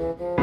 Bye.